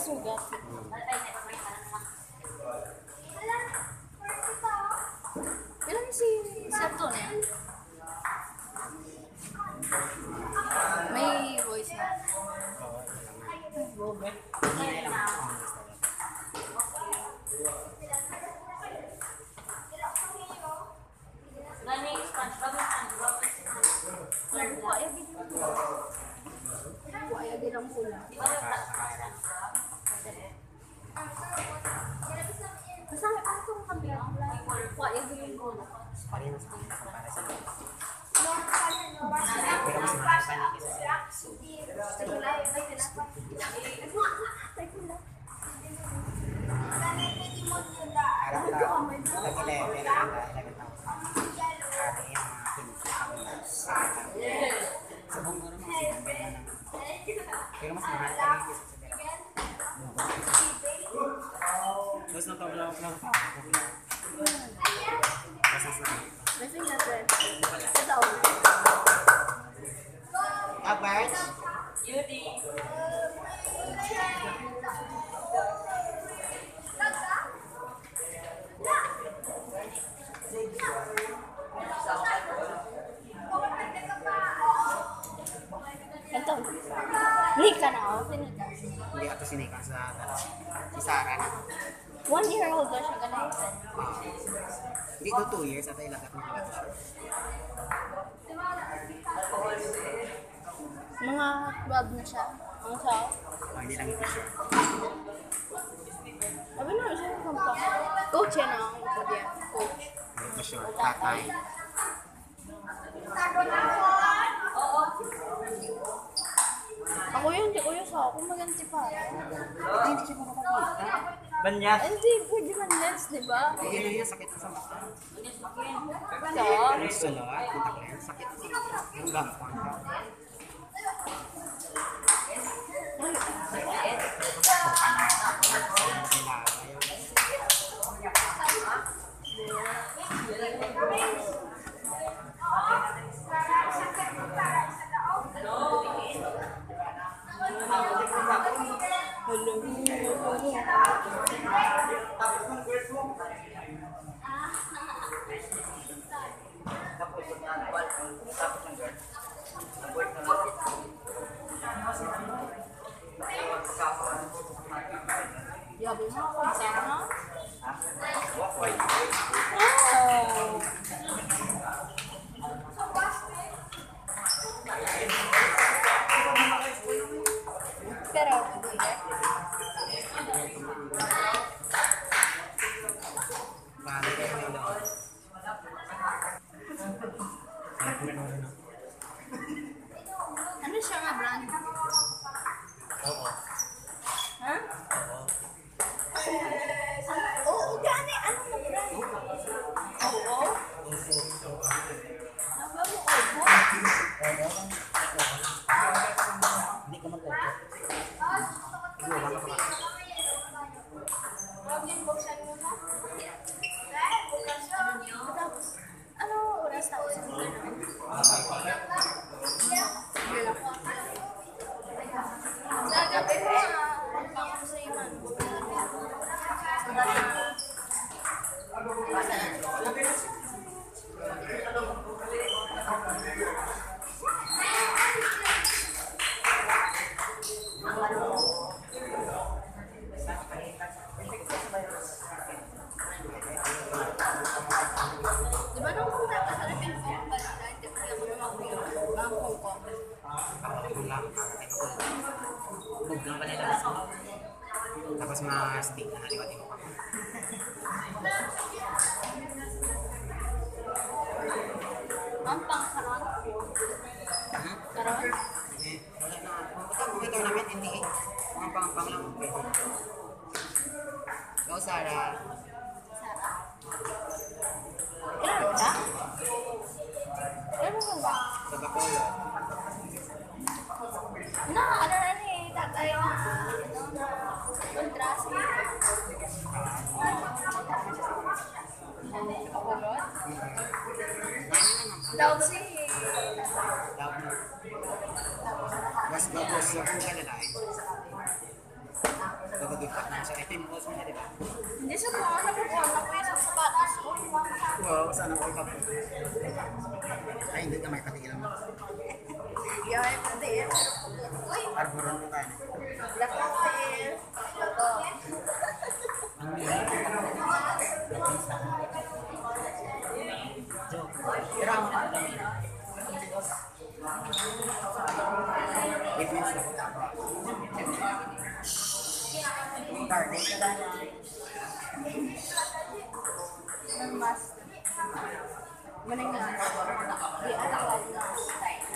sugat. Ilan si Seto na yan? May voice na. Nagkuha ya din. Nagkuha ya din ang pula. Tapos natawag lang pa. Basta sa Lasing natin. Ito. Albert? Ito. Hindi ka na ako. Hindi ka. Hindi ato sinikan sa dalawa. Si Sarah na. One year old na siya ganun. Ah. Hindi to 2 years at ilagat mo pala siya. Mga 12 na siya. Ang sa Oh, hindi lang ito siya. Sabi na siya ng kampa. Coach yan ang sabi yan. Coach. Hindi ito siya. Tatay. Ako yun, hindi ko yun sa ako maganti pa. Ito hindi siya makapagkita. Banya? Hindi, pwede man lens, di ba? Hindi na yun, sakit sa mata. So, Yung sulot, contact lens, sakit sa mata. Yung gampang. yabi mo ako sana. Oy. Ano siya nga brand? Oo. Ha? Oo. Oo, gani. Ano mo brand? Oo. Ang ba mo, opo? Hindi ko mag-opo. Ikaw, baka pa. Tapos, ano oras Bug lang pala lang. Tapos mga stick na naliwati ko pa. Ang pangkaron. Hmm? Karon? Eh, wala na. Basta kung may tournament, hindi eh. Mga pang-pang lang pwede. Go, Sarah. Ilan ka? Ilan ka ba? Sa Bacolod. Na, ano na ni, tatay na, ano na, kontrasi. Kapulot? Nani naman. Daw si, Tawag mo. Kung ka lalaki. Gagagipag na siya. Yung boss mo na, di ba? Hindi sa mga nakukuha na po yung sa sapatos ko. Wow, sana ko ikaw. Ay, hindi ka may patigilan Maning na. Di alakal na.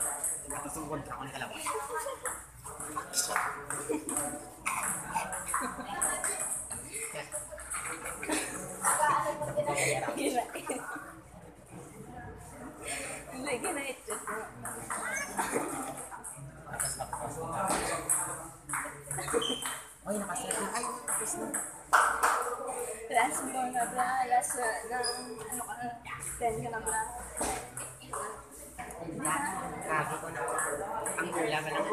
Mag-surf na. Tapos yung kontra ko nakalabas. Gila. Hindi, ginahit ko. Tapos tapos. Oy, nakaset na. Ay, tapos na. Last mo na bra, last na, ano ka na, 10 ka na bra. Kagi ko na. Ang gula ka lang.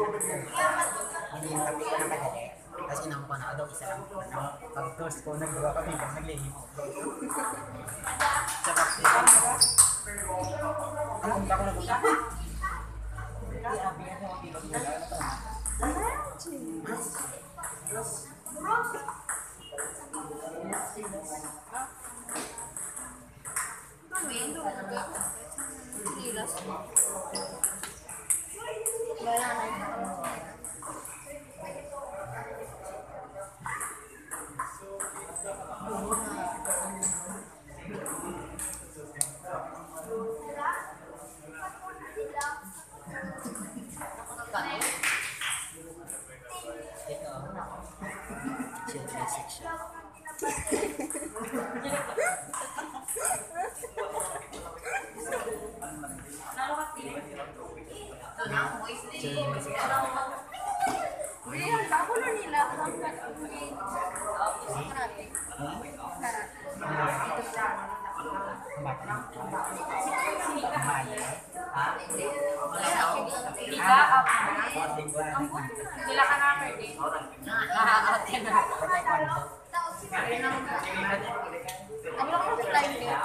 Hindi yung tabi ko na madali. Tapos inang ko na daw isa lang. Pag first ko, nagbawa kami. Tapos naglihim ako. Tsaka, ang kumpa ko na gula. Hindi, abi yan yung mga gula. Ano to? Tiga up. Taekwondo. Sila ka namin eh. Nakaka-out yan na. Ano lang ang flying niya?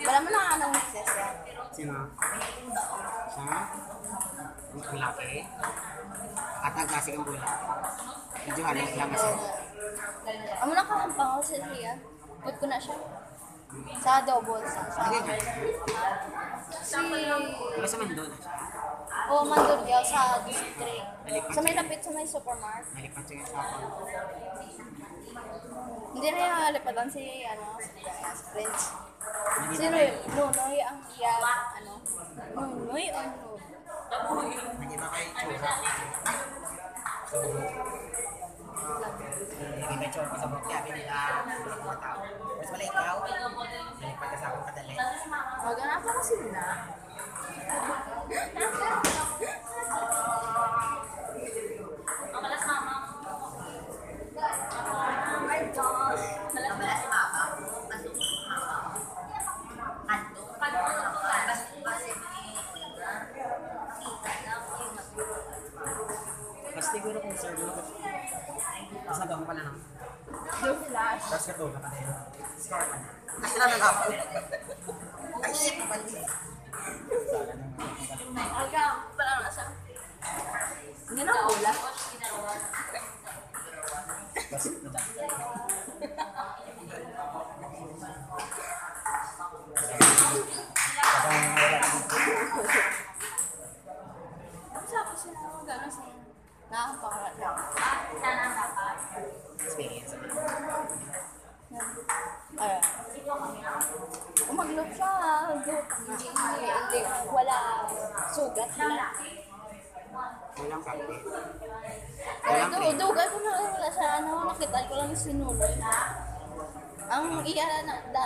Wala mo na anong success yan. Sino? Siya? Ang laki. At ang klase kang bula. Medyo halos lang kasi. Amo na kakampang ako sa Ria. Put ko na siya. Sa double. Sa, sa, ka. si... Diba sa Mandona siya? O, Mandurgao sa district. Sa may lapit sa may supermarket. Nalipat siya sa ako. Hindi na yung halipatan si, ano, si Prince. Sino yun? Nunoy ang iya, ano? Nunoy o Nunoy? Nag-iba kayo tsura. So, nag-iba tsura ko sa buhok. Kaya nila mga. Mas wala ikaw. Nalipat ka sa akong kadali. Maghanap ako sila. Mamalas Ay, na lang. Ay, shit, mali. Sala nang Hanggang pala na siya. Hindi na wala. Bas, nadami. Parang wala. Sabi siya na ako gano'n sa nakakapakarat lang. Sana dapat. Experience. Ayan. Umaglob siya. Good. Hindi, hindi, hindi. Wala sugat na. Walang kape. Kaya ito, dugal ko na wala sa ano, nakita ko lang sinuloy. Ang iya na, da,